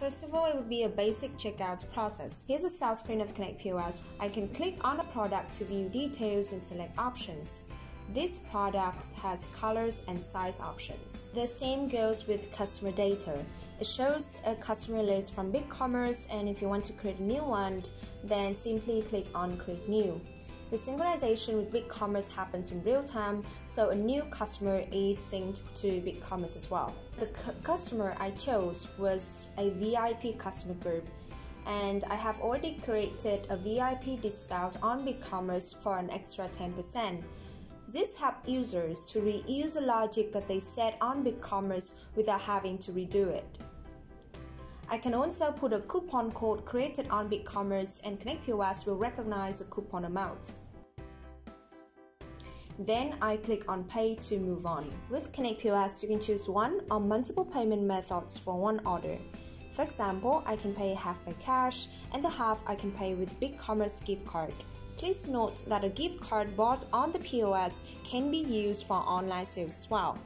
First of all, it would be a basic checkout process. Here's a sales screen of Connect POS. I can click on a product to view details and select options. This product has colors and size options. The same goes with customer data. It shows a customer list from BigCommerce and if you want to create a new one, then simply click on create new. The synchronization with BigCommerce happens in real time, so a new customer is synced to BigCommerce as well. The customer I chose was a VIP customer group, and I have already created a VIP discount on BigCommerce for an extra 10%. This helps users to reuse the logic that they set on BigCommerce without having to redo it. I can also put a coupon code created on BigCommerce and ConnectPOS will recognize the coupon amount. Then I click on Pay to move on. With ConnectPOS, you can choose one or multiple payment methods for one order. For example, I can pay half by cash and the half I can pay with BigCommerce gift card. Please note that a gift card bought on the POS can be used for online sales as well.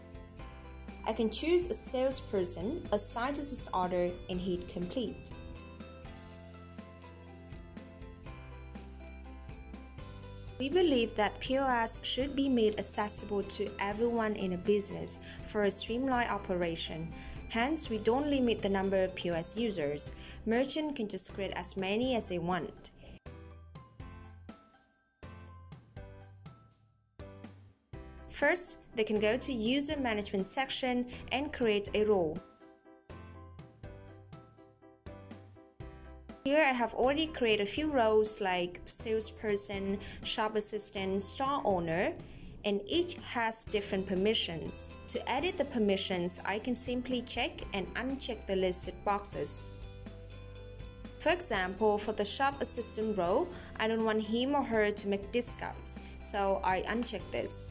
I can choose a salesperson to this order and hit complete. We believe that POS should be made accessible to everyone in a business for a streamlined operation. Hence, we don't limit the number of POS users. Merchant can just create as many as they want. First, they can go to user management section and create a role. Here I have already created a few roles like salesperson, shop assistant, store owner, and each has different permissions. To edit the permissions, I can simply check and uncheck the listed boxes. For example, for the shop assistant role, I don't want him or her to make discounts, so I uncheck this.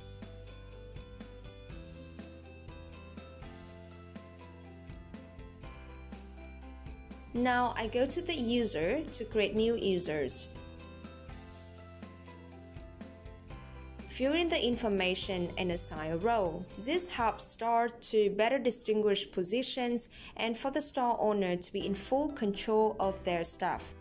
Now I go to the user to create new users. Fill in the information and assign a role. This helps store to better distinguish positions and for the store owner to be in full control of their staff.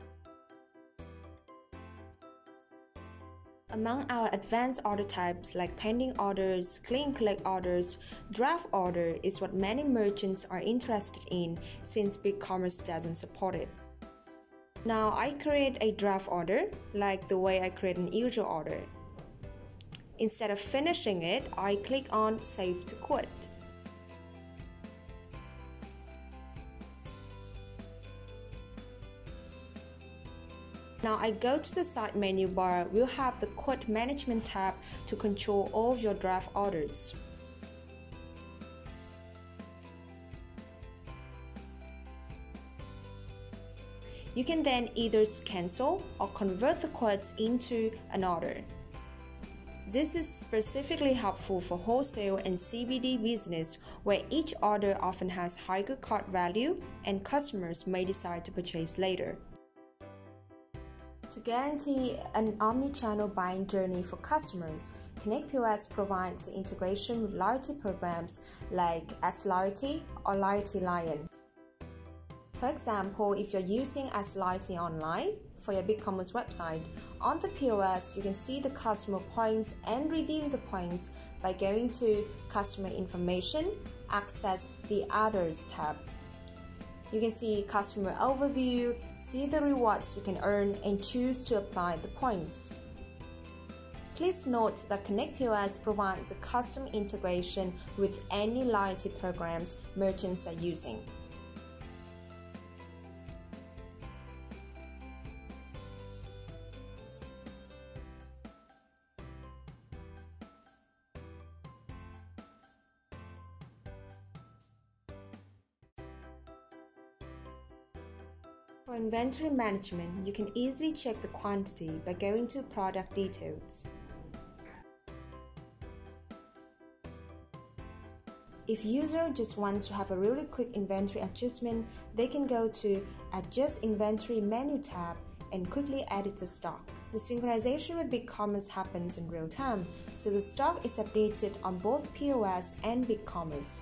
Among our advanced order types like pending orders, clean collect orders, draft order is what many merchants are interested in since BigCommerce doesn't support it. Now I create a draft order like the way I create an usual order. Instead of finishing it, I click on Save to Quit. Now I go to the side menu bar, we'll have the Quote Management tab to control all your draft orders. You can then either cancel or convert the quotes into an order. This is specifically helpful for wholesale and CBD business where each order often has higher cart value and customers may decide to purchase later. To guarantee an omni-channel buying journey for customers, ConnectPOS provides integration with loyalty programs like SLoyalty or LoyaltyLion. For example, if you're using SLoyalty online for your BigCommerce website, on the POS you can see the customer points and redeem the points by going to Customer Information, access the Others tab. You can see customer overview, see the rewards you can earn and choose to apply the points. Please note that ConnectPOS provides a custom integration with any loyalty programs merchants are using. For inventory management, you can easily check the quantity by going to product details. If user just wants to have a really quick inventory adjustment, they can go to Adjust Inventory menu tab and quickly edit the stock. The synchronization with BigCommerce happens in real time, so the stock is updated on both POS and BigCommerce.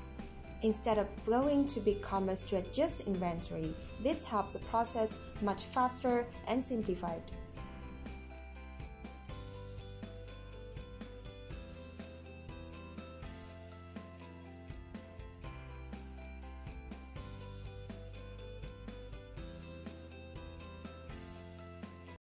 Instead of going to BigCommerce to adjust inventory, this helps the process much faster and simplified.